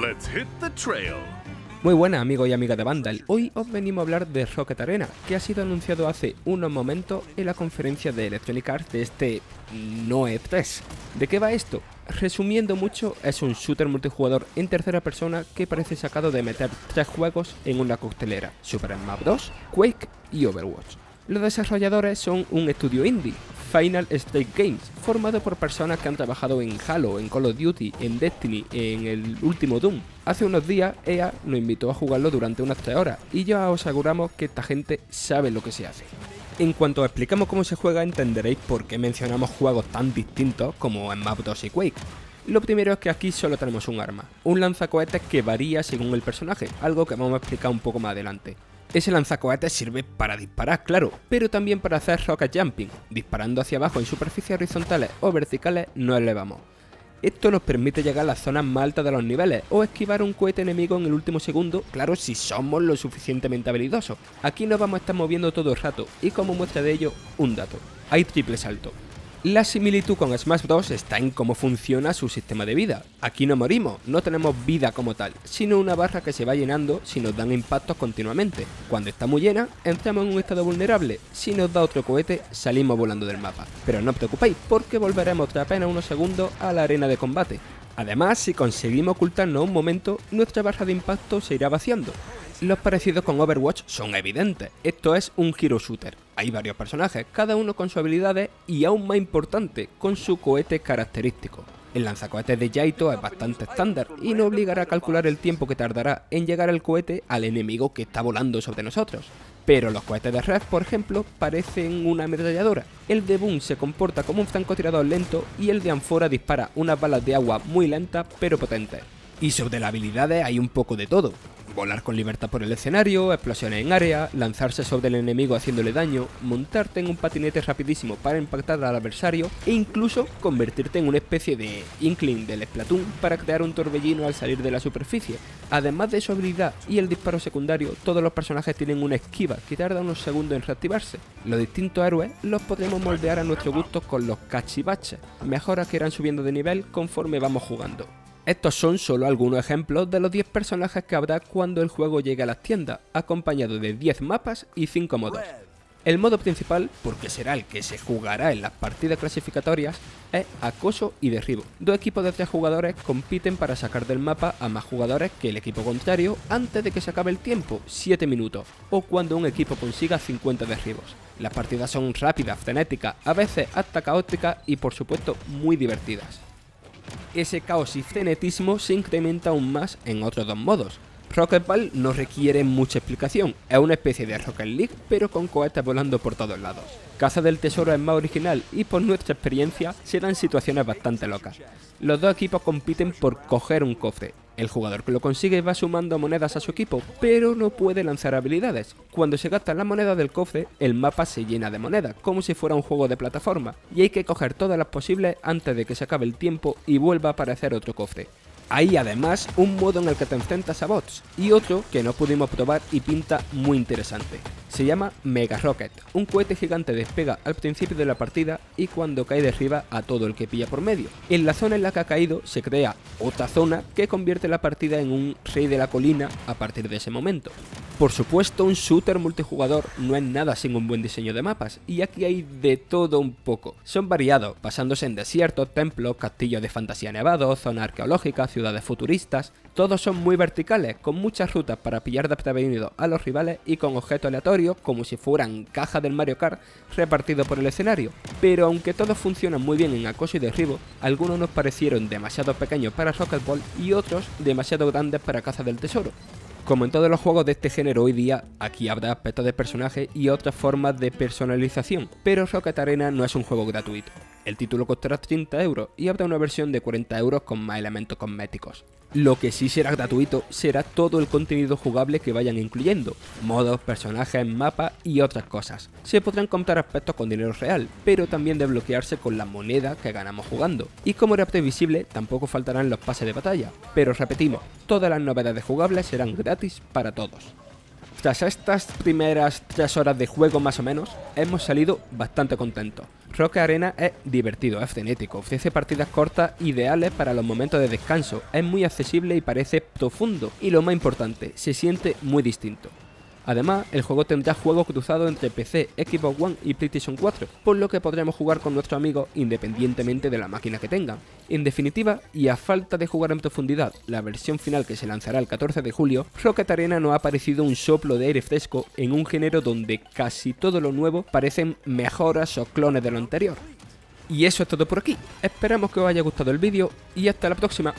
Let's hit the trail. Muy buenas amigos y amigas de Vandal, hoy os venimos a hablar de Rocket Arena, que ha sido anunciado hace unos momentos en la conferencia de Electronic Arts de este no E3. ¿De qué va esto? Resumiendo mucho, es un shooter multijugador en tercera persona que parece sacado de meter tres juegos en una coctelera, Super Smash 2, Quake y Overwatch. Los desarrolladores son un estudio indie, Final State Games, formado por personas que han trabajado en Halo, en Call of Duty, en Destiny, en el último Doom. Hace unos días EA nos invitó a jugarlo durante unas 3 horas y ya os aseguramos que esta gente sabe lo que se hace. En cuanto explicamos cómo se juega entenderéis por qué mencionamos juegos tan distintos como en Map 2 y Quake. Lo primero es que aquí solo tenemos un arma, un lanzacohetes que varía según el personaje, algo que vamos a explicar un poco más adelante. Ese lanzacohetes sirve para disparar, claro, pero también para hacer rocket jumping. Disparando hacia abajo en superficies horizontales o verticales nos elevamos. Esto nos permite llegar a las zonas más altas de los niveles o esquivar un cohete enemigo en el último segundo, claro si somos lo suficientemente habilidosos. Aquí nos vamos a estar moviendo todo el rato y como muestra de ello, un dato. Hay triple salto. La similitud con Smash Bros está en cómo funciona su sistema de vida. Aquí no morimos, no tenemos vida como tal, sino una barra que se va llenando si nos dan impactos continuamente. Cuando está muy llena, entramos en un estado vulnerable. Si nos da otro cohete, salimos volando del mapa. Pero no os preocupéis, porque volveremos tras apenas unos segundos a la arena de combate. Además, si conseguimos ocultarnos un momento, nuestra barra de impacto se irá vaciando. Los parecidos con Overwatch son evidentes, esto es un hero shooter. Hay varios personajes, cada uno con sus habilidades y aún más importante, con su cohete característico. El lanzacohetes de Jaito es bastante estándar y no obligará a calcular el tiempo que tardará en llegar el cohete al enemigo que está volando sobre nosotros. Pero los cohetes de Red, por ejemplo, parecen una ametralladora. El de Boom se comporta como un francotirador lento y el de Anfora dispara unas balas de agua muy lentas pero potentes. Y sobre las habilidades hay un poco de todo volar con libertad por el escenario, explosiones en área, lanzarse sobre el enemigo haciéndole daño, montarte en un patinete rapidísimo para impactar al adversario e incluso convertirte en una especie de Inkling del Splatoon para crear un torbellino al salir de la superficie. Además de su habilidad y el disparo secundario, todos los personajes tienen una esquiva que tarda unos segundos en reactivarse. Los distintos héroes los podremos moldear a nuestro gusto con los cachivaches, mejoras que irán subiendo de nivel conforme vamos jugando. Estos son solo algunos ejemplos de los 10 personajes que habrá cuando el juego llegue a las tiendas, acompañado de 10 mapas y 5 modos. El modo principal, porque será el que se jugará en las partidas clasificatorias, es acoso y derribo. Dos equipos de tres jugadores compiten para sacar del mapa a más jugadores que el equipo contrario antes de que se acabe el tiempo, 7 minutos, o cuando un equipo consiga 50 derribos. Las partidas son rápidas, frenéticas, a veces hasta caóticas y por supuesto muy divertidas ese caos y frenetismo se incrementa aún más en otros dos modos. Rocket Ball no requiere mucha explicación, es una especie de Rocket League pero con cohetes volando por todos lados. Caza del Tesoro es más original y por nuestra experiencia se dan situaciones bastante locas. Los dos equipos compiten por coger un cofre. El jugador que lo consigue va sumando monedas a su equipo, pero no puede lanzar habilidades. Cuando se gastan las monedas del cofre, el mapa se llena de monedas, como si fuera un juego de plataforma, y hay que coger todas las posibles antes de que se acabe el tiempo y vuelva a aparecer otro cofre. Hay además un modo en el que te enfrentas a bots y otro que no pudimos probar y pinta muy interesante. Se llama Mega Rocket. Un cohete gigante despega al principio de la partida y cuando cae derriba a todo el que pilla por medio. En la zona en la que ha caído se crea otra zona que convierte la partida en un rey de la colina a partir de ese momento. Por supuesto, un shooter multijugador no es nada sin un buen diseño de mapas, y aquí hay de todo un poco. Son variados, basándose en desiertos, templos, castillos de fantasía nevados, zonas arqueológicas, ciudades futuristas. Todos son muy verticales, con muchas rutas para pillar desprevenidos a los rivales y con objetos aleatorios, como si fueran cajas del Mario Kart repartidos por el escenario. Pero aunque todos funcionan muy bien en acoso y derribo, algunos nos parecieron demasiado pequeños para Rocket Ball y otros demasiado grandes para caza del tesoro. Como en todos los juegos de este género hoy día, aquí habrá aspectos de personaje y otras formas de personalización, pero Rocket Arena no es un juego gratuito. El título costará 30 euros y habrá una versión de 40 euros con más elementos cosméticos. Lo que sí será gratuito será todo el contenido jugable que vayan incluyendo, modos, personajes, mapas y otras cosas. Se podrán comprar aspectos con dinero real, pero también desbloquearse con la moneda que ganamos jugando. Y como era previsible, tampoco faltarán los pases de batalla, pero repetimos, todas las novedades jugables serán gratis para todos. Tras estas primeras 3 horas de juego más o menos, hemos salido bastante contentos. Rocket Arena es divertido, es frenético, ofrece partidas cortas ideales para los momentos de descanso, es muy accesible y parece profundo, y lo más importante, se siente muy distinto. Además, el juego tendrá juego cruzado entre PC, Xbox One y PlayStation 4, por lo que podremos jugar con nuestros amigos independientemente de la máquina que tengan. En definitiva, y a falta de jugar en profundidad la versión final que se lanzará el 14 de julio, Rocket Arena nos ha parecido un soplo de aire fresco en un género donde casi todo lo nuevo parecen mejoras o clones de lo anterior. Y eso es todo por aquí, esperamos que os haya gustado el vídeo y hasta la próxima.